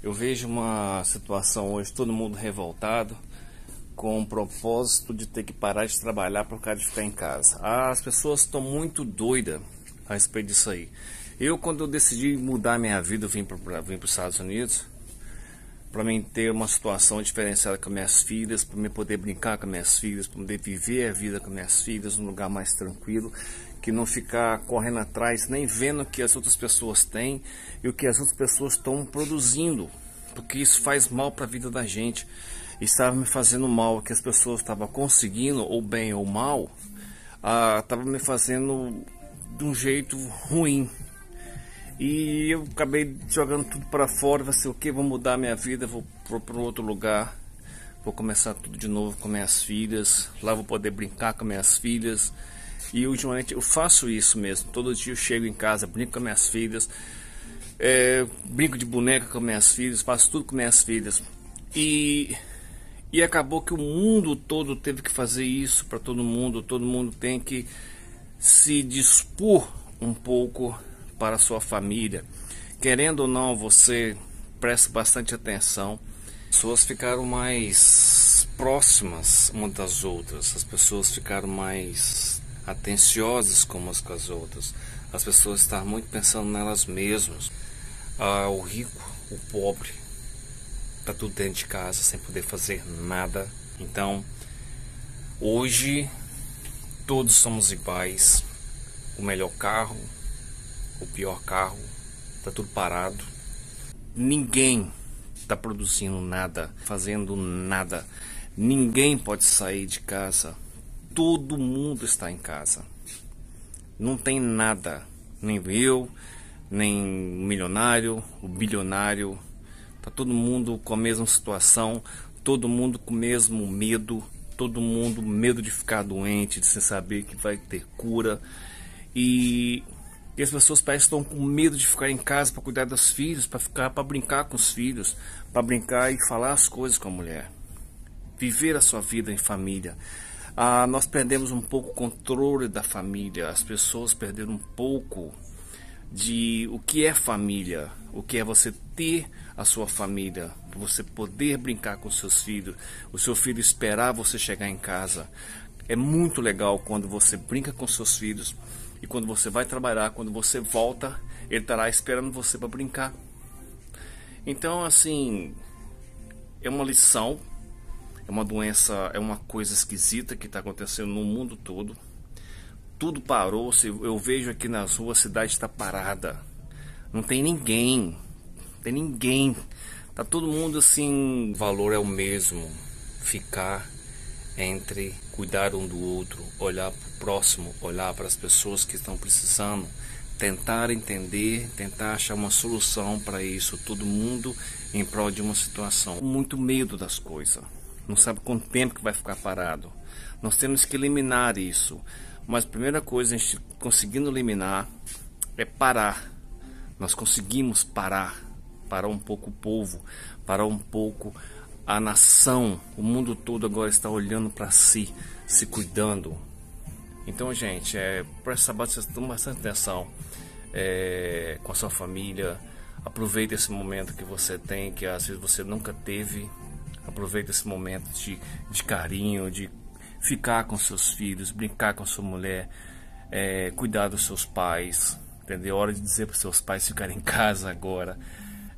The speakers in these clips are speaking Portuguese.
Eu vejo uma situação hoje, todo mundo revoltado, com o propósito de ter que parar de trabalhar por causa de ficar em casa. Ah, as pessoas estão muito doidas a respeito disso aí. Eu, quando eu decidi mudar minha vida, vim para os Estados Unidos, para mim ter uma situação diferenciada com minhas filhas, para mim poder brincar com minhas filhas, para poder viver a vida com minhas filhas num lugar mais tranquilo, que não ficar correndo atrás, nem vendo o que as outras pessoas têm e o que as outras pessoas estão produzindo, porque isso faz mal para a vida da gente. Estava me fazendo mal, que as pessoas estavam conseguindo, ou bem ou mal, estava ah, me fazendo de um jeito ruim. E eu acabei jogando tudo para fora, falei assim, o que, vou mudar minha vida, vou para outro lugar, vou começar tudo de novo com minhas filhas, lá vou poder brincar com minhas filhas. E ultimamente eu faço isso mesmo, todo dia eu chego em casa, brinco com minhas filhas, é, brinco de boneca com minhas filhas, faço tudo com minhas filhas. E, e acabou que o mundo todo teve que fazer isso para todo mundo, todo mundo tem que se dispor um pouco para a sua família. Querendo ou não, você presta bastante atenção. As pessoas ficaram mais próximas umas das outras, as pessoas ficaram mais atenciosas com umas com as outras. As pessoas estão muito pensando nelas mesmas. Ah, o rico, o pobre, está tudo dentro de casa sem poder fazer nada. Então, hoje todos somos iguais. O melhor carro, o pior carro, tá tudo parado. Ninguém está produzindo nada, fazendo nada. Ninguém pode sair de casa. Todo mundo está em casa. Não tem nada. Nem eu, nem o milionário, o bilionário. Tá todo mundo com a mesma situação, todo mundo com o mesmo medo, todo mundo medo de ficar doente, de sem saber que vai ter cura. E e as pessoas parecem estão com medo de ficar em casa para cuidar dos filhos, para ficar para brincar com os filhos, para brincar e falar as coisas com a mulher. Viver a sua vida em família. Ah, nós perdemos um pouco o controle da família. As pessoas perderam um pouco de o que é família, o que é você ter a sua família, você poder brincar com seus filhos, o seu filho esperar você chegar em casa. É muito legal quando você brinca com seus filhos e quando você vai trabalhar, quando você volta, ele estará esperando você para brincar. Então, assim, é uma lição, é uma doença, é uma coisa esquisita que está acontecendo no mundo todo. Tudo parou. Eu vejo aqui nas ruas a cidade está parada. Não tem ninguém. Não tem ninguém. Tá todo mundo assim. O valor é o mesmo. Ficar entre cuidar um do outro, olhar para o próximo, olhar para as pessoas que estão precisando, tentar entender, tentar achar uma solução para isso, todo mundo em prol de uma situação. Muito medo das coisas, não sabe quanto tempo que vai ficar parado. Nós temos que eliminar isso, mas a primeira coisa a gente conseguindo eliminar é parar. Nós conseguimos parar, parar um pouco o povo, parar um pouco a nação, o mundo todo agora está olhando para si, se cuidando. Então, gente, é, presta bastante, atenção é, com a sua família. Aproveite esse momento que você tem, que às vezes você nunca teve. Aproveite esse momento de, de carinho, de ficar com seus filhos, brincar com sua mulher, é, cuidar dos seus pais. Entendeu? Hora de dizer para seus pais ficarem em casa agora.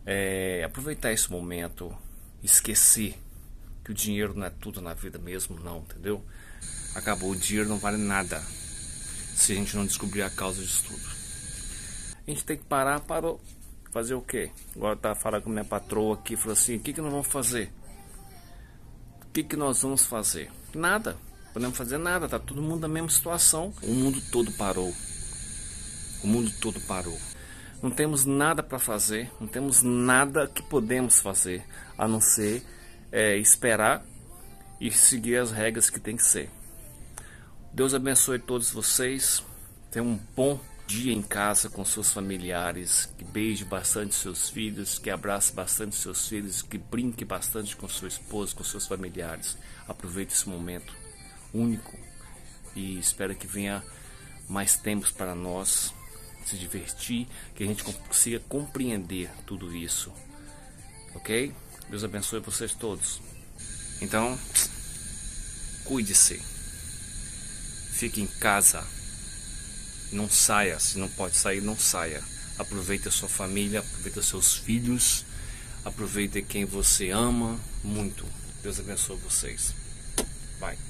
É, aproveitar esse momento esquecer que o dinheiro não é tudo na vida mesmo, não, entendeu? Acabou, o dinheiro não vale nada se a gente não descobrir a causa disso tudo. A gente tem que parar para fazer o quê? Agora tá falando com minha patroa aqui, falou assim, o que, que nós vamos fazer? O que, que nós vamos fazer? Nada, podemos fazer nada, tá todo mundo na mesma situação. O mundo todo parou. O mundo todo parou. Não temos nada para fazer, não temos nada que podemos fazer a não ser é, esperar e seguir as regras que tem que ser. Deus abençoe todos vocês. Tenham um bom dia em casa com seus familiares. Que beije bastante seus filhos, que abrace bastante seus filhos, que brinque bastante com sua esposa, com seus familiares. Aproveite esse momento único e espero que venha mais tempos para nós se divertir, que a gente consiga compreender tudo isso. Ok? Deus abençoe vocês todos. Então, cuide-se. Fique em casa. Não saia. Se não pode sair, não saia. Aproveite a sua família, aproveite os seus filhos, aproveite quem você ama muito. Deus abençoe vocês. Bye.